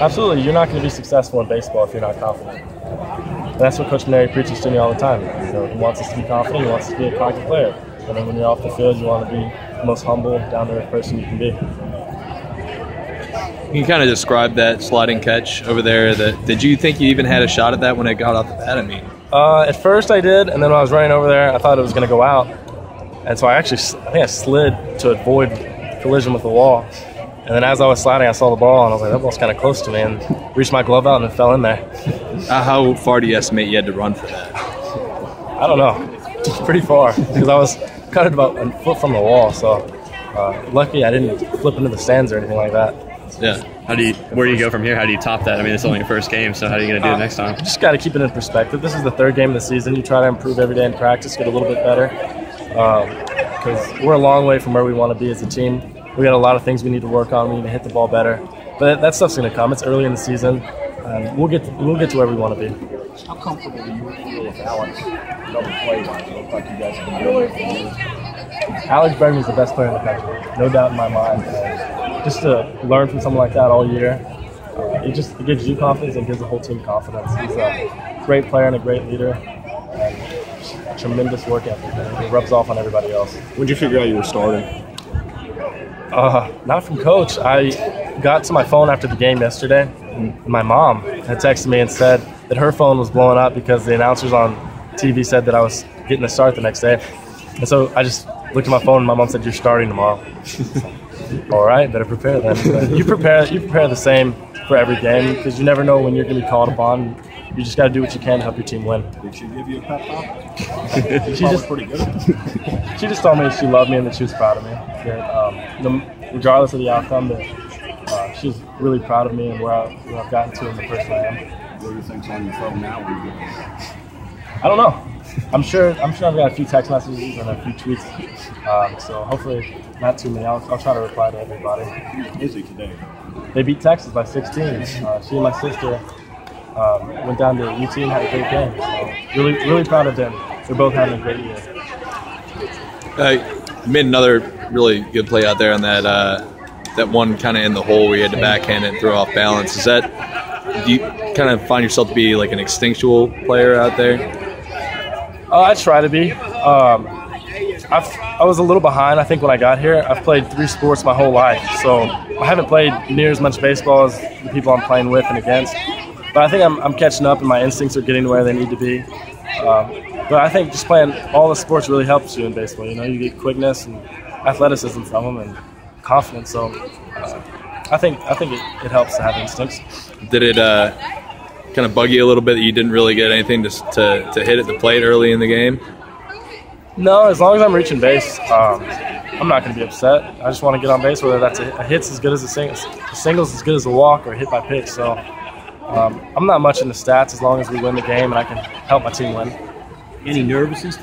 Absolutely. You're not going to be successful in baseball if you're not confident. And that's what Coach Mainieri preaches to me all the time. You know, he wants us to be confident. He wants us to be a cocky player. And then when you're off the field, you want to be the most humble, down-to-earth person you can be. Can you kind of describe that sliding catch over there? That did you think you even had a shot at that when it got off the bat? I mean, uh, at first I did, and then when I was running over there, I thought it was going to go out, and so I actually I think I slid to avoid collision with the wall. And then as I was sliding, I saw the ball, and I was like, that ball's kind of close to me, and reached my glove out and it fell in there. Uh, how far do you estimate you had to run for that? I don't know, pretty far, because I was cut about a foot from the wall. So uh, lucky I didn't flip into the stands or anything like that. Yeah. How do you? Where do you go from here? How do you top that? I mean, it's only your first game, so how are you going to do it next time? Just got to keep it in perspective. This is the third game of the season. You try to improve every day in practice, get a little bit better, because um, we're a long way from where we want to be as a team. We got a lot of things we need to work on. We need to hit the ball better, but that, that stuff's going to come. It's early in the season. and we'll get to, we'll get to where we want to be. How comfortable do you feel with Alex? Double play wise, it looks like you guys have been doing it for years. Alex Bregman is the best player in the country, no doubt in my mind. And just to learn from someone like that all year, uh, it just it gives you confidence and gives the whole team confidence. He's a great player and a great leader, and a tremendous work ethic. It rubs off on everybody else. When did you figure out you were starting? Uh, not from coach. I got to my phone after the game yesterday, and my mom had texted me and said that her phone was blowing up because the announcers on TV said that I was getting a start the next day. And so I just looked at my phone, and my mom said, "You're starting tomorrow." All right, better prepare then. You prepare. You prepare the same for every game because you never know when you're going to be called upon. You just got to do what you can to help your team win. Did she give you a pep talk? she just pretty good. she just told me she loved me and that she was proud of me. That um, no, regardless of the outcome, that uh, she's really proud of me and where, I, where I've gotten to and the person I am. What do you think's on your phone now? When you I don't know. I'm sure. I'm sure I've got a few text messages and a few tweets. Um, so hopefully not too many. I'll, I'll try to reply to everybody. busy today. They beat Texas by 16. Uh, she and my sister um, went down to UT and had a great game. So really, really proud of them. They're both having a great year. You made another really good play out there on that uh, that one kind of in the hole where you had to backhand it and throw off balance. Is that do you kind of find yourself to be like an instinctual player out there? Uh, I try to be. Um, I was a little behind, I think, when I got here. I've played three sports my whole life, so I haven't played near as much baseball as the people I'm playing with and against. But I think I'm, I'm catching up, and my instincts are getting to where they need to be. Um, but I think just playing all the sports really helps you in baseball. You know, you get quickness and athleticism from them, and confidence. So uh, I think I think it, it, helps to have instincts. Did it uh, kind of bug you a little bit that you didn't really get anything to, to, to hit at the plate early in the game? No, as long as I'm reaching base, um, I'm not going to be upset. I just want to get on base, whether that's a, a hit's as good as a single, a single's as good as a walk, or a hit by pitch. So um, I'm not much in the stats as long as we win the game and I can help my team win. Any nervousness today?